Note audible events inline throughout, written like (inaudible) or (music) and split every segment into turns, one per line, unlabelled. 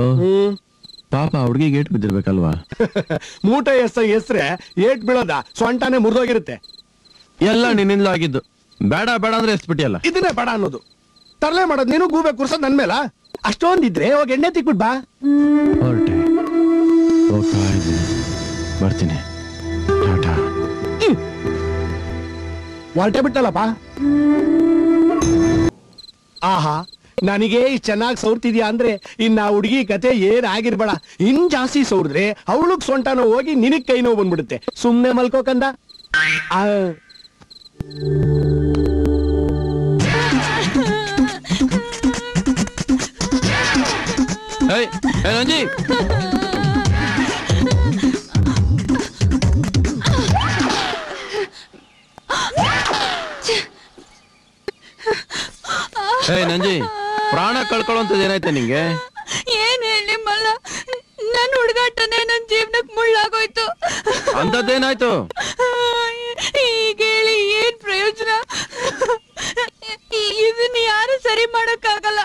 ಹ್ಮ್.
ಪಾಪ ಹುಡುಗಿ ಏಟ್ ಬಿದ್ದಿರ್ಬೇಕಲ್ವಾ? (laughs)
ಮೂಟ ಎಸ್ತ ಎಸ್ರೆ ಏಟ್ ಬೀಳೋದ? ಸೊಂಟಾನೆ ಮುರಿದೋಗಿರುತ್ತೆ.
ಎಲ್ಲ ನಿನ್ನಿಂದ ಆಗಿದ್ದು. ಬೇಡ ಬೇಡ ಅಂದ್ರೆ ಎಸ್ಬಿಟ್ಟಿಯಲ್ಲ.
ಇದನ್ನೇ ಬೇಡ ಅನ್ನೋದು. ತರಲೆ ಮಾಡೋದು ನೀನು ಗೂಬೆ ಕುರ್ಸೋದ್ ನನ್ ಮೇಲ? ಅಷ್ಟೊಂದಿದ್ರೆ ಹೋಗಿ ಎಣ್ಣೆ ತಿಕ್ಬಿಟ್ ಬಾ.
ಹೊರಟೆ. ಹೋಗ್ತಾ ಇದ್ದೀನಿ. ಬರ್ತೀನಿ. ಟಾಟಾ.
ಹೊರಟೆ ಬಿಟ್ಟಲ್ಲಪ್ಪ? ಆಹಾ. ನನಗೆ ಇಷ್ಟು ಚೆನ್ನಾಗಿ ಸೌರ್ತಿದ್ಯಾ ಅಂದ್ರೆ ಇನ್ನ ಹುಡುಗಿ ಕತೆ ಏನ್ ಆಗಿರ್ಬೇಡ ಇನ್ ಜಾಸ್ತಿ ಸೌರಿದ್ರೆ ಅವಳಗ್ ಸೊಂಟನ ಹೋಗಿ ನಿನಗ್ ಕೈ ನೋವು ಬಂದ್ಬಿಡುತ್ತೆ. ಸುಮ್ನೆ ಮಲ್ಕೋಕಂದ
ನಂಜಿ? ನಂಜಿ. ಪ್ರಾಣ ಕಳ್ಕೊಳ್ಳೋಂಥದ್ದು ಏನಾಯ್ತಾ ನಿಂಗೆ?
ಏನ್ ಹೇಳಿ ಮಲ್ಲ? ನನ್ ಹುಡುಗಾಟನೇ ನನ್ ಜೀವನಕ್ ಮುಳ್ಳಾಗೋಯ್ತು.
ಅಂಥದ್ದೇನಾಯ್ತು?
ಈಗ ಹೇಳಿ ಏನ್ ಪ್ರಯೋಜನ? ಇದನ್ನ ಯಾರು ಸರಿ ಮಾಡಕ್ಕಾಗಲ್ಲ.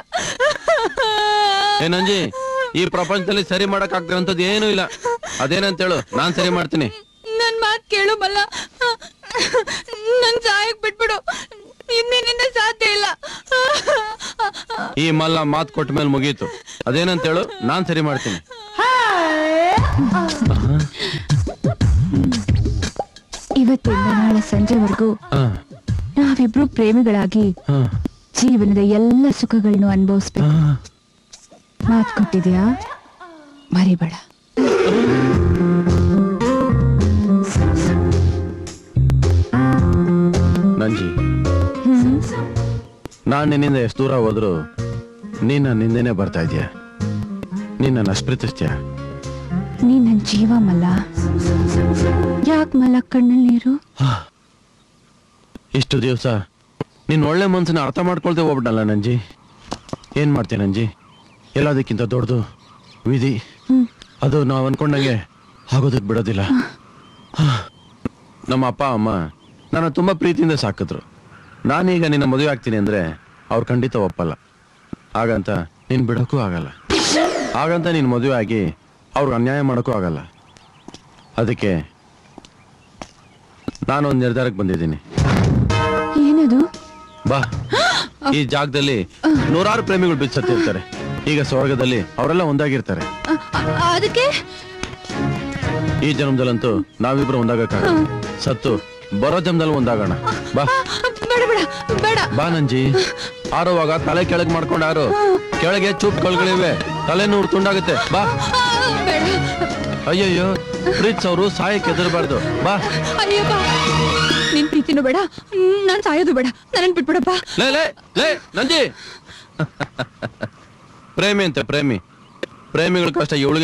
ಏನಂಜಿ ನಂಜಿ ಈ ಪ್ರಪಂಚದಲ್ಲಿ ಸರಿ ಮಾಡಕ್ ಆಗ್ತಿರೋಂಥದ್ದು ಏನೂ ಇಲ್ಲ. ಅದೇನಂತ ಹೇಳು ನಾನ್ ಸರಿ ಮಾಡ್ತೀನಿ.
ನನ್ ಮಾತ್ ಕೇಳು ಮಲ್ಲ. ನನ್ ಸಾಯಕ್ ಬಿಟ್ಬಿಡು. ಇನ್ನೇನಿಂದ ಸಾಧ್ಯ ಇಲ್ಲ.
ಈ ಮಲ್ಲ ಮಾತ್ ಕೊಟ್ಟ ಮೇಲೆ ಮುಗೀತು. ಅದೇನಂತ ಹೇಳು ನಾನ್ ಸರಿ ಮಾಡ್ತೀನಿ.
ಇವತ್ತಿಂದ ನಾಳೆ ಸಂಜೆವರೆಗೂ ನಾವಿಬ್ರು ಪ್ರೇಮಿಗಳಾಗಿ ಜೀವನದ ಎಲ್ಲ ಸುಖಗಳನ್ನು ಅನುಭವಿಸ್ಬೇಕು. ಮಾತ್ ಕೊಟ್ಟಿದ್ಯಾ? ಮರಿಬೇಡ.
ನಂಜಿ ನಾನ್ ನಿನ್ನಿಂದ ಎಷ್ಟು ದೂರ ಹೋದ್ರು ನೀನ್ ನನ್ನ ಹಿಂದೆನೆ ಬರ್ತಾ ಇದೀಯ? ನೀನ್ ನನ್ನ ಅಷ್ಟು ಪ್ರೀತಿಸ್ತೀಯ
ನೀ ನನ್ ಜೀವ ಮಲ್ಲ. ಯಾಕೆ ಮಲ್ಲ ಕಣ್ಣಲ್ಲಿ ನೀರು?
ಇಷ್ಟು ದಿವಸ ನೀನ್ ಒಳ್ಳೆ ಮನ್ಸನ್ನ ಅರ್ಥ ಮಾಡ್ಕೊಳ್ದೆ ಹೋಗ್ಬಿಟ್ಟಲ್ಲ ನಂಜಿ. ಏನ್ ಮಾಡ್ತೀಯ ನಂಜಿ? ಎಲ್ಲದಕ್ಕಿಂತ ದೊಡ್ಡದು ವಿಧಿ. ಅದು ನಾವು ಅನ್ಕೊಂಡಂಗೆ ಆಗೋದಕ್ಕೆ ಬಿಡೋದಿಲ್ಲ. ನಮ್ಮ ಅಪ್ಪ ಅಮ್ಮ ನನ್ನ ತುಂಬಾ ಪ್ರೀತಿಯಿಂದ ಸಾಕಿದ್ರು. ನಾನೀಗ ನಿನ್ನ ಮದುವೆ ಆಗ್ತೀನಿ ಅಂದ್ರೆ ಅವ್ರು ಖಂಡಿತ ಒಪ್ಪಲ್ಲ. ಹಾಗಂತ ನೀನ್ ಬಿಡೋಕ್ಕೂ ಆಗಲ್ಲ. ಹಾಗಂತ ನೀನ್ ಮದುವೆ ಆಗಿ ಅವ್ರಿಗೆ ಅನ್ಯಾಯ ಮಾಡೋಕ್ಕೂ ಆಗಲ್ಲ. ಅದಕ್ಕೆ ನಾನೊಂದು ನಿರ್ಧಾರಕ್ಕೆ ಬಂದಿದ್ದೀನಿ.
ಏನದು?
ಬಾ. ಈ ಜಾಗದಲ್ಲಿ ನೂರಾರು ಪ್ರೇಮಿಗಳು ಬಿಚ್ಚತ್ತಿರ್ತಾರೆ ಈಗ ಸ್ವರ್ಗದಲ್ಲಿ ಅವರೆಲ್ಲ ಒಂದಾಗಿರ್ತಾರೆ.
ಅದಕ್ಕೆ?
ಈ ಜನ್ಮದಲ್ಲಂತೂ ನಾವಿಬ್ರು ಒಂದಾಗಕ್ಕಾಗಲ್ಲ. ಸತ್ತು ಬರೋ ಜಮ್ದಲ್ಲಿ ಒಂದಾಗೋಣ. ಬಾ.
ಬೇಡ ಬೇಡ ಬೇಡ.
ಬಾ ನಂಜಿ. ಆರೋವಾಗ ತಲೆ ಕೆಳಗ್ ಮಾಡ್ಕೊಂಡು ಆರು ಕೆಳಗೆ ಚೂಪ್ ಕಳ್ಗಳಿವೆ. ತಲೆ ನೂರು ತುಂಡಾಗುತ್ತೆ. ಬಾ. ಅಯ್ಯಯ್ಯೋ ಪ್ರೀತ್ಸ್ ಅವರು ಸಾಯಕ್ಕೆ ಹೆದರ್ಬಾರ್ದು. ಬಾ.
ಅಯ್ಯಪ್ಪ ನಿನ್ ಪ್ರೀತಿನೂ ಬೇಡ. ನಾನು ಸಾಯೋದು ಬೇಡ. ನನ್ನನ್ ಬಿಟ್ಬಿಡಪ್ಪ
ಲೇ ಲೇ ಪ್ರೇಮಿ ಅಂತೆ ಪ್ರೇಮಿ. ಪ್ರೇಮಿಗಳ ಕಷ್ಟ ಇವಳಿಗೆ